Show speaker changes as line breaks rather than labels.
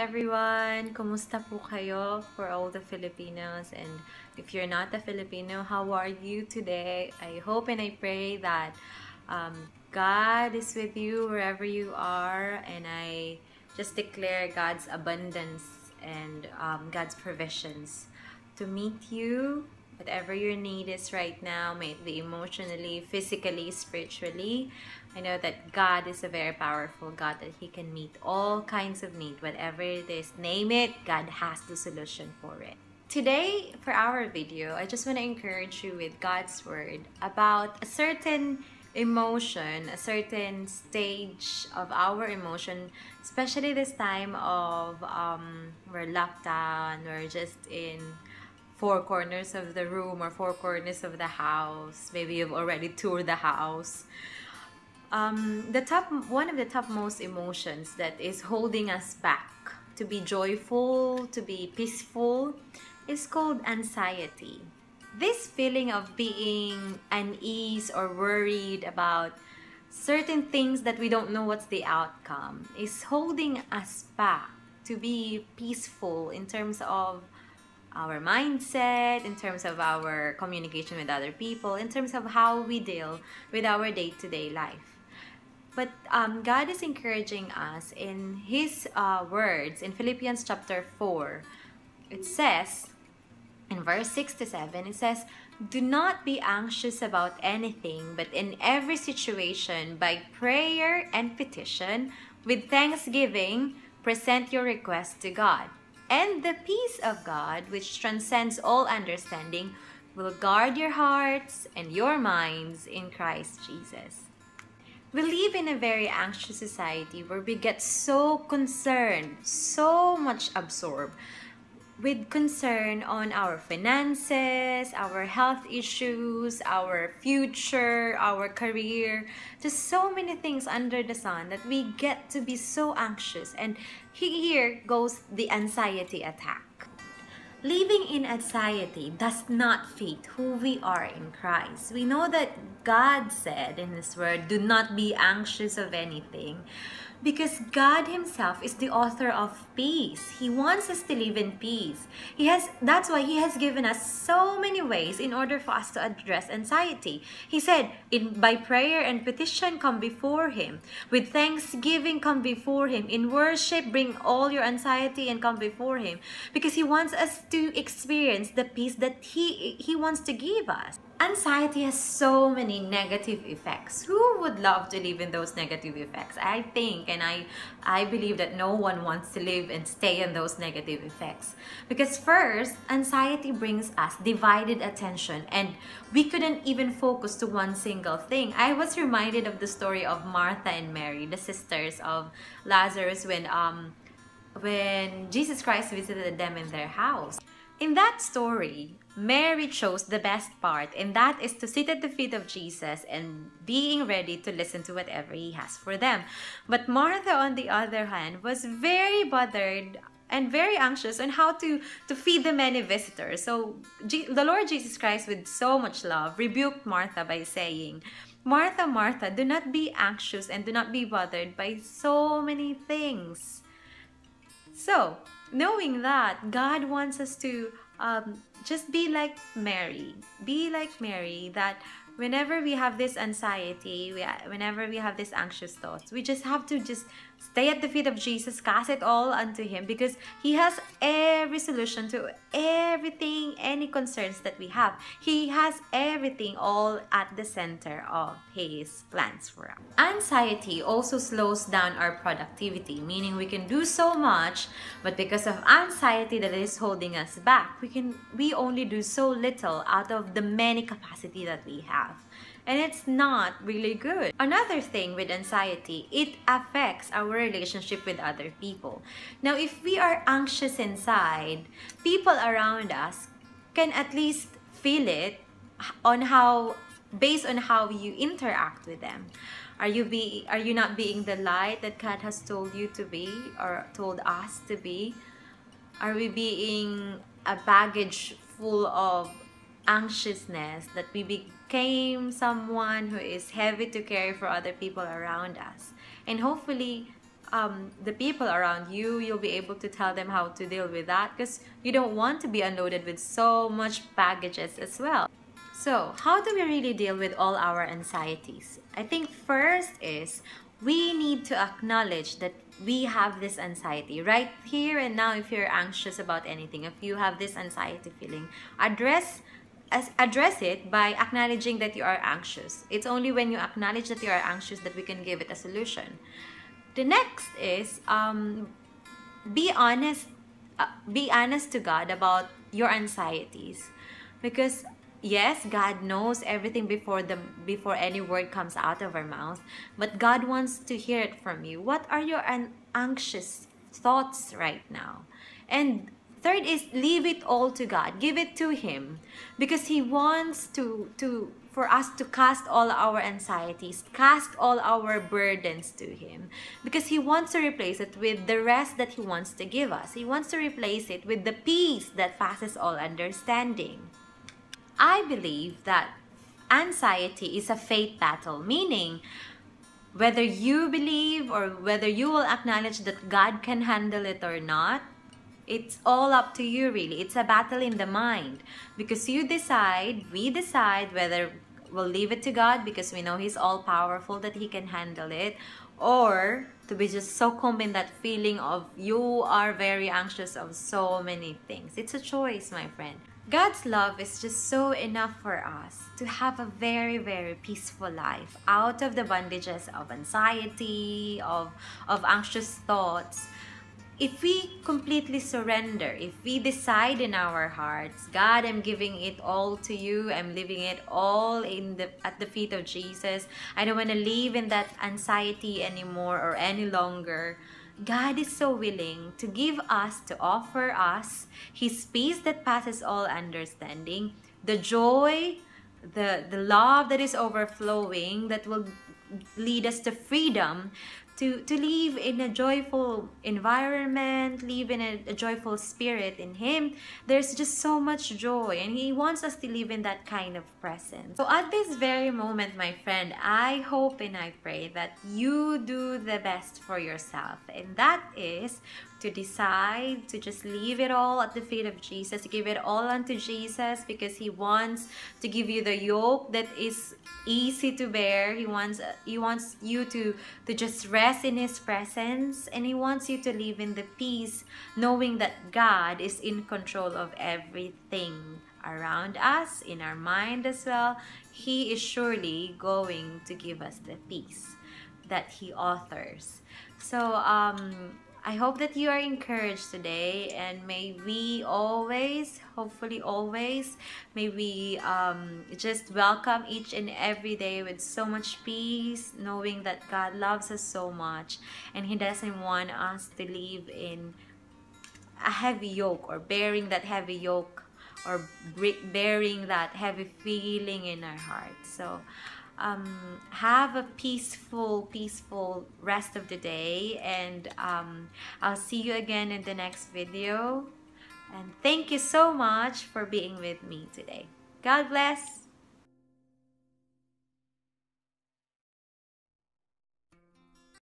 everyone! Kumusta po kayo for all the Filipinos? And if you're not a Filipino, how are you today? I hope and I pray that um, God is with you wherever you are. And I just declare God's abundance and um, God's provisions to meet you whatever your need is right now, may it be emotionally, physically, spiritually. I know that God is a very powerful God that He can meet all kinds of need, whatever it is. Name it, God has the solution for it. Today, for our video, I just want to encourage you with God's Word about a certain emotion, a certain stage of our emotion, especially this time of um, we're locked down, we're just in four corners of the room or four corners of the house. Maybe you've already toured the house. Um, the top one of the top most emotions that is holding us back to be joyful, to be peaceful, is called anxiety. This feeling of being unease or worried about certain things that we don't know what's the outcome is holding us back to be peaceful in terms of our mindset, in terms of our communication with other people, in terms of how we deal with our day to day life. But um, God is encouraging us in His uh, words in Philippians chapter 4. It says, in verse 6 to 7, it says, Do not be anxious about anything, but in every situation, by prayer and petition, with thanksgiving, present your requests to God and the peace of God, which transcends all understanding, will guard your hearts and your minds in Christ Jesus. We live in a very anxious society where we get so concerned, so much absorbed with concern on our finances, our health issues, our future, our career, just so many things under the sun that we get to be so anxious. And here goes the anxiety attack. Living in anxiety does not fit who we are in Christ. We know that God said in His Word, do not be anxious of anything because God himself is the author of peace. He wants us to live in peace. He has that's why he has given us so many ways in order for us to address anxiety. He said, in by prayer and petition come before him. With thanksgiving come before him. In worship bring all your anxiety and come before him because he wants us to experience the peace that he he wants to give us. Anxiety has so many negative effects. Who would love to live in those negative effects? I think and I, I believe that no one wants to live and stay in those negative effects. Because first, anxiety brings us divided attention and we couldn't even focus to one single thing. I was reminded of the story of Martha and Mary, the sisters of Lazarus when, um, when Jesus Christ visited them in their house. In that story, Mary chose the best part, and that is to sit at the feet of Jesus and being ready to listen to whatever he has for them. But Martha, on the other hand, was very bothered and very anxious on how to, to feed the many visitors. So G the Lord Jesus Christ, with so much love, rebuked Martha by saying, Martha, Martha, do not be anxious and do not be bothered by so many things. So, knowing that God wants us to um, just be like Mary. Be like Mary that whenever we have this anxiety, we, whenever we have these anxious thoughts, we just have to just stay at the feet of Jesus, cast it all unto Him because He has every solution to everything, any concerns that we have. He has everything all at the center of His plans for us. Anxiety also slows down our productivity, meaning we can do so much, but because of anxiety that is holding us back, we can we only do so little out of the many capacity that we have and it's not really good. Another thing with anxiety, it affects our relationship with other people. Now, if we are anxious inside, people around us can at least feel it on how based on how you interact with them. Are you be are you not being the light that God has told you to be or told us to be? Are we being a baggage full of anxiousness that we became someone who is heavy to carry for other people around us and hopefully um, the people around you, you'll be able to tell them how to deal with that because you don't want to be unloaded with so much baggages as well. So, how do we really deal with all our anxieties? I think first is we need to acknowledge that we have this anxiety right here and now if you're anxious about anything if you have this anxiety feeling address as address it by acknowledging that you are anxious. It's only when you acknowledge that you are anxious that we can give it a solution. The next is um, be honest uh, be honest to god about your anxieties. Because yes god knows everything before the before any word comes out of our mouth but god wants to hear it from you. What are your anxious thoughts right now? And third is leave it all to god give it to him because he wants to to for us to cast all our anxieties, cast all our burdens to Him. Because He wants to replace it with the rest that He wants to give us. He wants to replace it with the peace that passes all understanding. I believe that anxiety is a faith battle, meaning whether you believe or whether you will acknowledge that God can handle it or not, it's all up to you really. It's a battle in the mind because you decide, we decide whether we'll leave it to God because we know He's all powerful that He can handle it or to be just so succumb in that feeling of you are very anxious of so many things. It's a choice, my friend. God's love is just so enough for us to have a very, very peaceful life out of the bondages of anxiety, of, of anxious thoughts. If we completely surrender, if we decide in our hearts, God, I'm giving it all to you. I'm leaving it all in the at the feet of Jesus. I don't want to live in that anxiety anymore or any longer. God is so willing to give us, to offer us His peace that passes all understanding, the joy, the, the love that is overflowing that will lead us to freedom to, to live in a joyful environment, live in a, a, joyful spirit in Him, there's just so much joy. And He wants us to live in that kind of presence. So at this very moment, my friend, I hope and I pray that you do the best for yourself. And that is to decide to just leave it all at the feet of Jesus, to give it all unto Jesus because He wants to give you the yoke that is easy to bear. He wants He wants you to to just rest in His presence, and He wants you to live in the peace, knowing that God is in control of everything around us, in our mind as well. He is surely going to give us the peace that He authors. So um I hope that you are encouraged today and may we always, hopefully always, may we um, just welcome each and every day with so much peace, knowing that God loves us so much and He doesn't want us to live in a heavy yoke or bearing that heavy yoke or bearing that heavy feeling in our heart. So, um, have a peaceful, peaceful rest of the day. And um, I'll see you again in the next video. And thank you so much for being with me today. God bless.